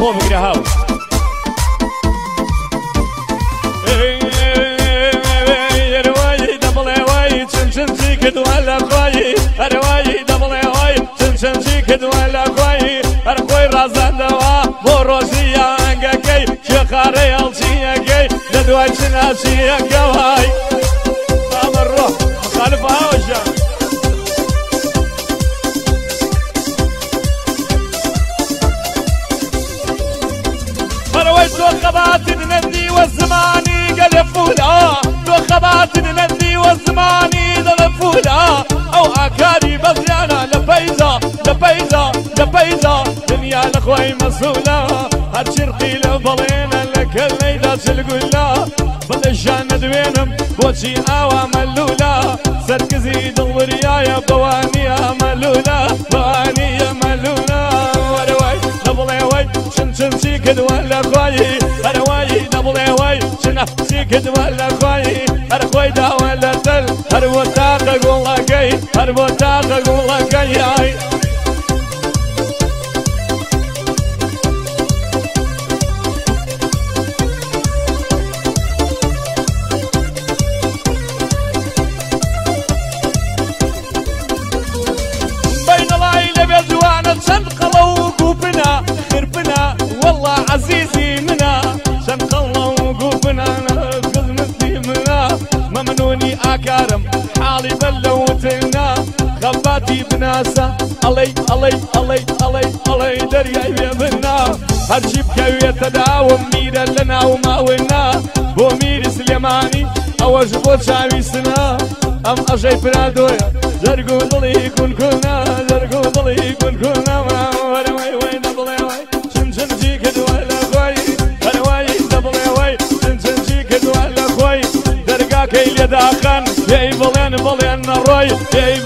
بۆ بگرە هاوش چنچی کردوە لە خوایی هەروایی دەبڵێ وای چنچەنجی کردوە لە خوایی هەر خۆی ڕازاندەوە بۆ ڕۆژی یانگەکەی شێخارەی هەڵچیەکەی لە دوای چناسیەکەوای قيزة دنيا لخوي مسؤولة شرقي لو بلينا لك الليلة تلقولا بلشان دوينم بوشي اوا ملولة سركزي دور يا بوانية ملولة بوانية ملولة ولوي دبلي واي شن شن سيكد ولا خوي انا وي دبلي واي شن سيكد ولا خوي انا خوي دا ولا تل هر وتاقك والله قي هر وتاقك والله خەڵکی بناسە ئەڵەی ئەڵەی ئەڵەی ئەڵەی ئەڵەی دەریای وێ بنا هەرچی بکەوێتە داوم میرە لە ناو ماوەنا بۆ میری سلێمانی ئەوەش بۆ چاوی سنا ئەم ئەژەی پرادۆیە جەرگو دڵی کونکنا جەرگو دڵی کونکنا وەرەوەی وەی نەبڵێ وای چمچنجی کردوە لە خۆی هەروای دەبڵێ وای چمچنجی کردوە لە خۆی دەرگاکەی لێداخان پێی بڵێن بڵێن نەڕۆی پێی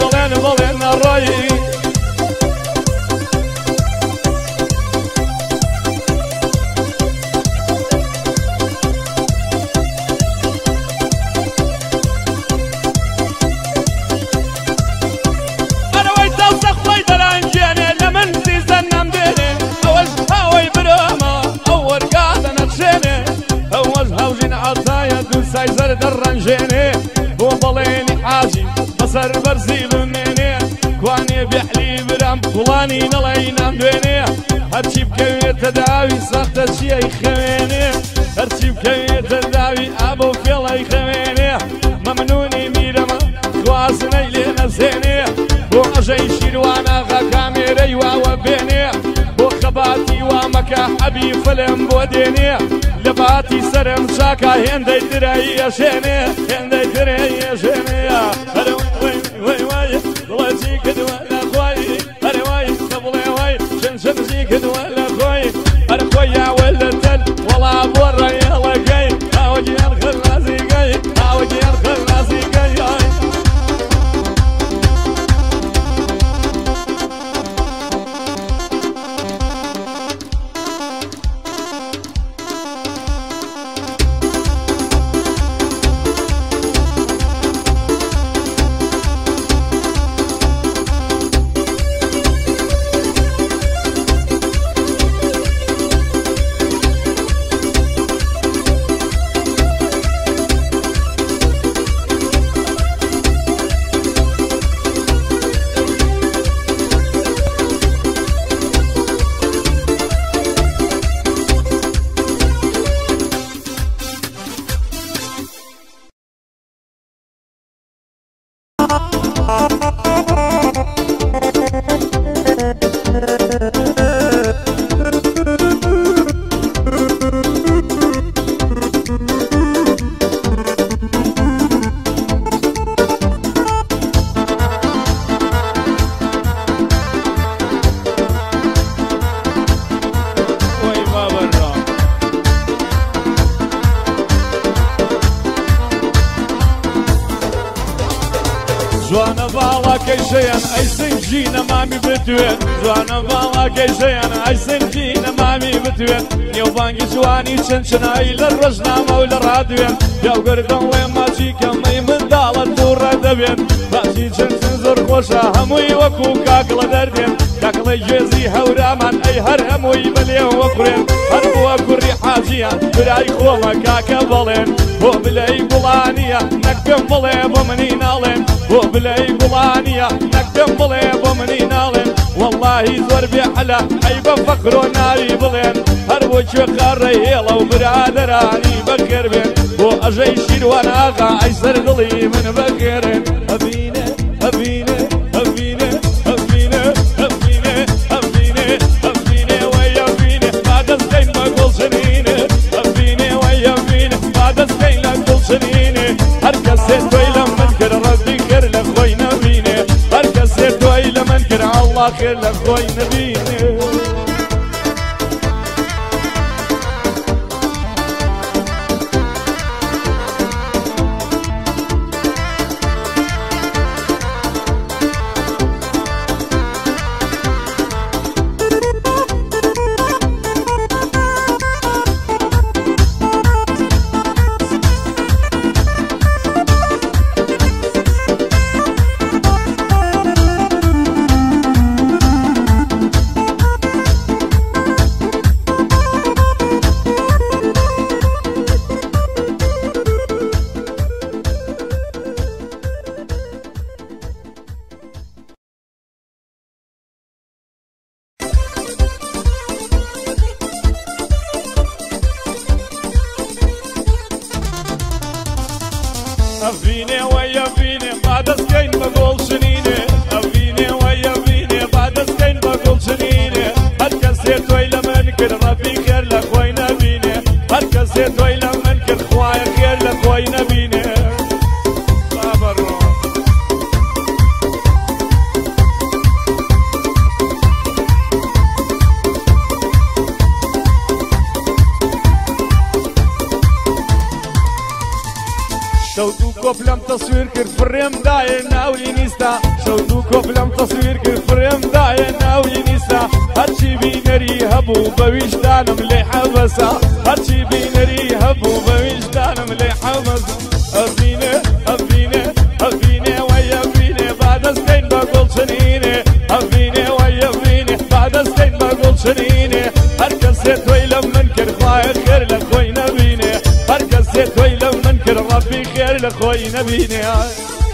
سەربەر زیلم نێنێ کوانێ بحلی برام پڵانی نەڵی نام دوێنێ هەرچی بکەوێتە داوی سەختە چیەی خەوێنێ هەرچی بکەوێتە داوی ئابە فێڵی خەوێنێ مەمنونی میرەمە خوازنەی لێ نەزێنێ بۆ ئەژەی شیروانە غەکامێرەی واوە بێنێ بۆ خەباتی وامەکە حەبی فلم بۆ دێنێ لە باتی سرم چاکە هێندەی درایی ئەشێنێ هێندەی درێی جوانە باڵاکەی ژەیەن ئەیسنجی نەمامی بتوێن جوانە باڵاکەی ژەیەن ئەیسنجی نەمامی بتوێن نێوبانگی جوانی چەند چنایی لە ڕژنامە و لە ڕادوێن یاوگەردەم وێ ماچیکەمەی منداڵەت دوڕە دەبێن باسی چەند زۆر خۆشە هەمووی وەکو کاکڵە دەردێن کاکڵی گوێزی هەورامان ئەی هەر هەمووی بلێ وەکرێن هەر بووە کوڕی حاجیان برای خۆمە کاکە بەڵێن بۆ بلەی گوڵانیە نەکەم بڵێ بۆ منی ناڵێن وبلاي قمانية نقدم بلي بمني نالين والله زور بحلا حيبا فخر ناري بلين هربوش خاري يلا وبرادراني بكر بين وأجي شير وناغا أغا عيسر قلي من بكرين أبينا أبينا que la de vi ئەڤینێ وە یەڤینێ با دەستکەین بە گۆڵچنینێ ئەڤینێ وە یەڤینێ با لەم تەسویر کرد فڕێمدایە ناوی نیستە شەوتو کۆپ لەم تەسویر کرد فڕێمدایە ناوی نیستە هەرچی بینەری هەبوو بەویشدانم لێ حەبەسە هەرچی بینەری هەبوو بەویشدانم لێ حەمەز ئەبینێ ئەبینێ ئەبینێ وەیەبینێ بادەستین بە گوڵچنینێ ئەبینێ وەیەبینێ بادەستین بە گوڵچنینێ هەر کەسێ تۆی لە من کردخواە خێر لە خۆی نەبی في خير لخوي نبينا